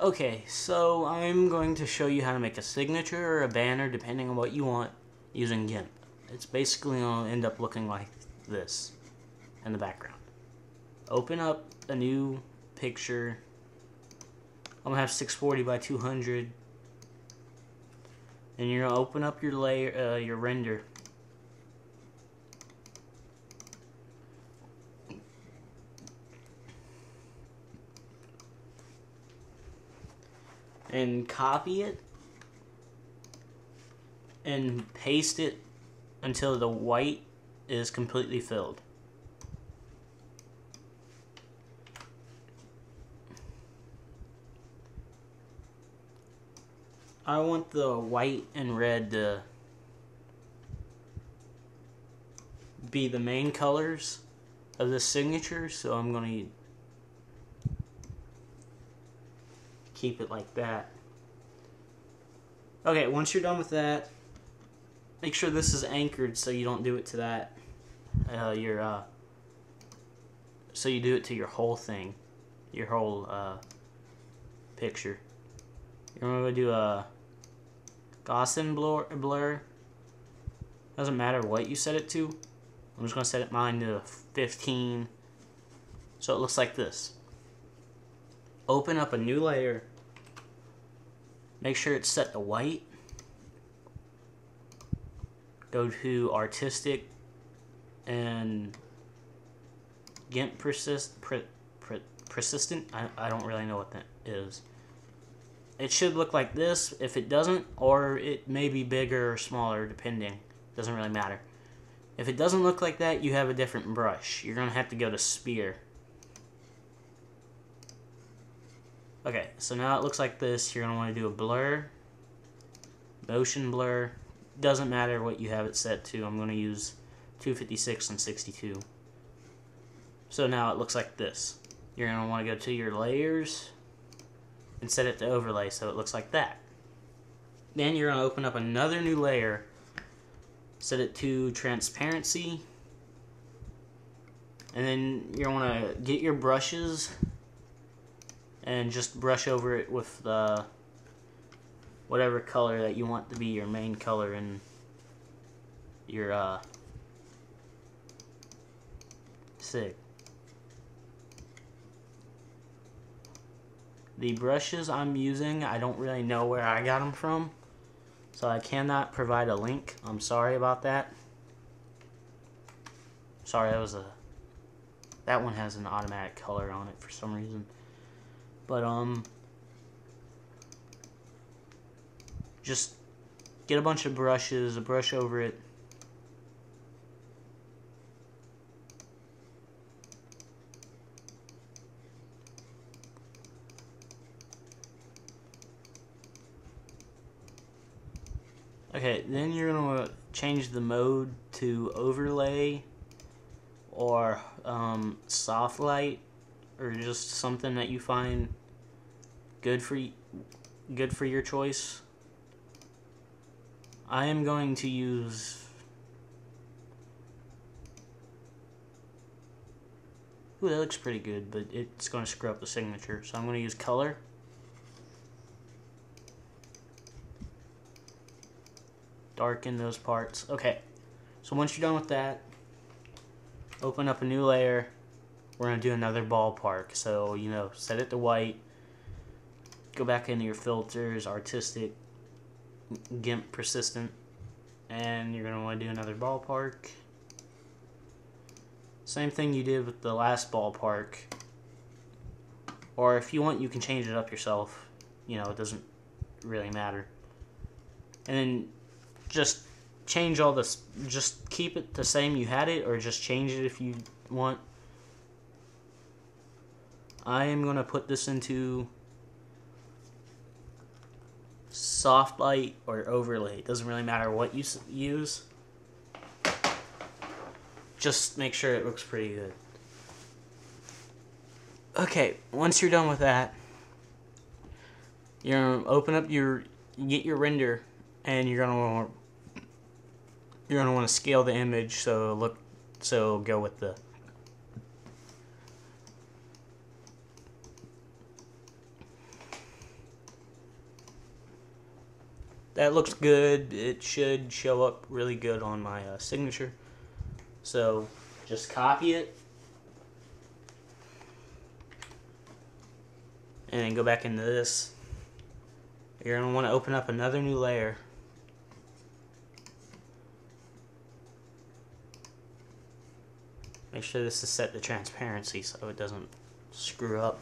Okay, so I'm going to show you how to make a signature or a banner depending on what you want using GIMP. It's basically going to end up looking like this in the background. Open up a new picture. I'm going to have 640 by 200. And you're going to open up your layer, uh, your render. And copy it and paste it until the white is completely filled. I want the white and red to be the main colors of the signature, so I'm going to keep it like that. Okay, once you're done with that, make sure this is anchored so you don't do it to that. Uh, your uh, so you do it to your whole thing, your whole uh, picture. You're gonna do a Gaussian blur. blur. Doesn't matter what you set it to. I'm just gonna set it mine to 15, so it looks like this open up a new layer. Make sure it's set to white. Go to artistic and GIMP persist, per, per, persistent. I, I don't really know what that is. It should look like this. If it doesn't, or it may be bigger or smaller, depending. Doesn't really matter. If it doesn't look like that, you have a different brush. You're going to have to go to Sphere. Okay, so now it looks like this. You're going to want to do a blur, motion blur. Doesn't matter what you have it set to. I'm going to use 256 and 62. So now it looks like this. You're going to want to go to your layers and set it to overlay so it looks like that. Then you're going to open up another new layer, set it to transparency, and then you're to get your brushes and just brush over it with the whatever color that you want to be your main color in your uh. The brushes I'm using, I don't really know where I got them from, so I cannot provide a link. I'm sorry about that. Sorry, that was a... That one has an automatic color on it for some reason. But, um, just get a bunch of brushes, a brush over it. Okay, then you're going to change the mode to overlay or um, soft light or just something that you find good for good for your choice. I am going to use Ooh, that looks pretty good, but it's going to screw up the signature. So I'm going to use color. Darken those parts. Okay, so once you're done with that, open up a new layer we're going to do another ballpark. So, you know, set it to white. Go back into your filters, artistic, GIMP persistent. And you're going to want to do another ballpark. Same thing you did with the last ballpark. Or if you want, you can change it up yourself. You know, it doesn't really matter. And then just change all this, just keep it the same you had it, or just change it if you want. I am going to put this into soft light or overlay. It doesn't really matter what you use. Just make sure it looks pretty good. Okay, once you're done with that, you're gonna open up your get your render and you're gonna want you're gonna want to scale the image so look so go with the that looks good. It should show up really good on my uh, signature. So just copy it. And then go back into this. You're going to want to open up another new layer. Make sure this is set to transparency so it doesn't screw up.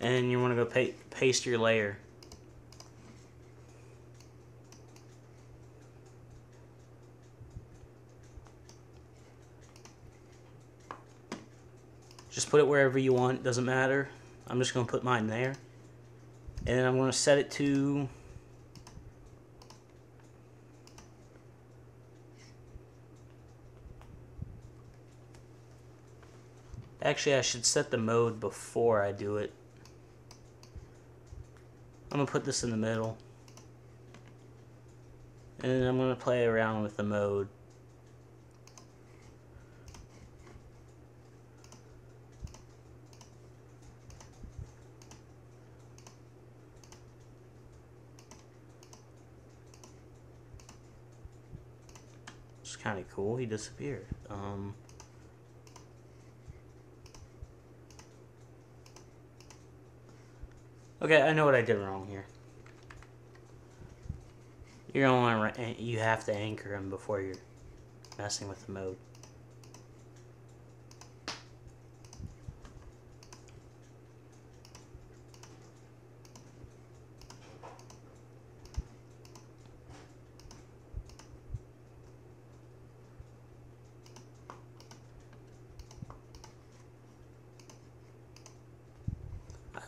And you want to go pa paste your layer. Just put it wherever you want, doesn't matter. I'm just going to put mine there. And I'm going to set it to Actually, I should set the mode before I do it. I'm going to put this in the middle. And then I'm going to play around with the mode. Kind of cool. He disappeared. Um, Okay, I know what I did wrong here. You're gonna want you have to anchor him before you're messing with the mode.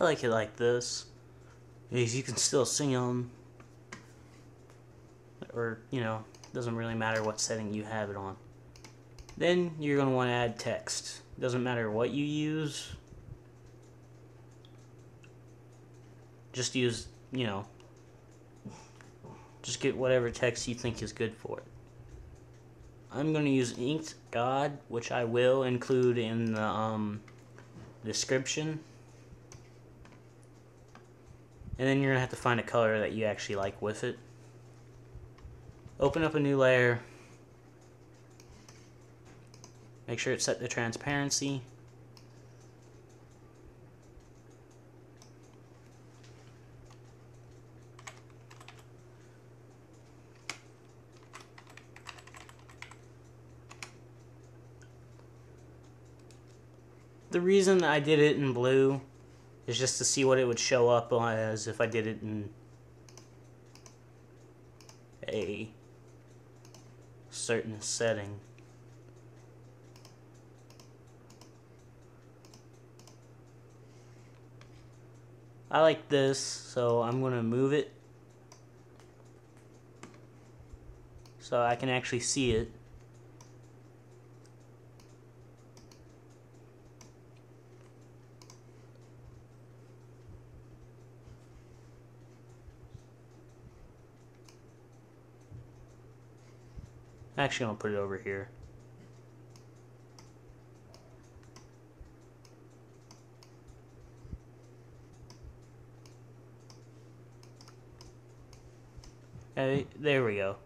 I like it like this. Because you can still see them. Or, you know, doesn't really matter what setting you have it on. Then you're going to want to add text. Doesn't matter what you use. Just use, you know, just get whatever text you think is good for it. I'm going to use Inked God, which I will include in the um, description. And then you're going to have to find a color that you actually like with it. Open up a new layer. Make sure it's set to transparency. The reason I did it in blue is just to see what it would show up as if I did it in a certain setting. I like this, so I'm going to move it so I can actually see it. Actually, I'll put it over here. Hey, there we go.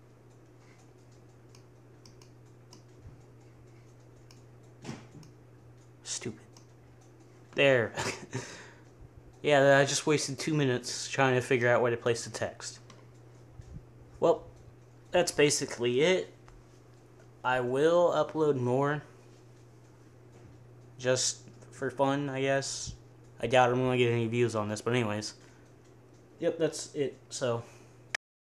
Stupid. There. yeah, I just wasted two minutes trying to figure out where to place the text. Well, that's basically it. I will upload more. Just for fun, I guess. I doubt I'm going to get any views on this, but anyways. Yep, that's it. So,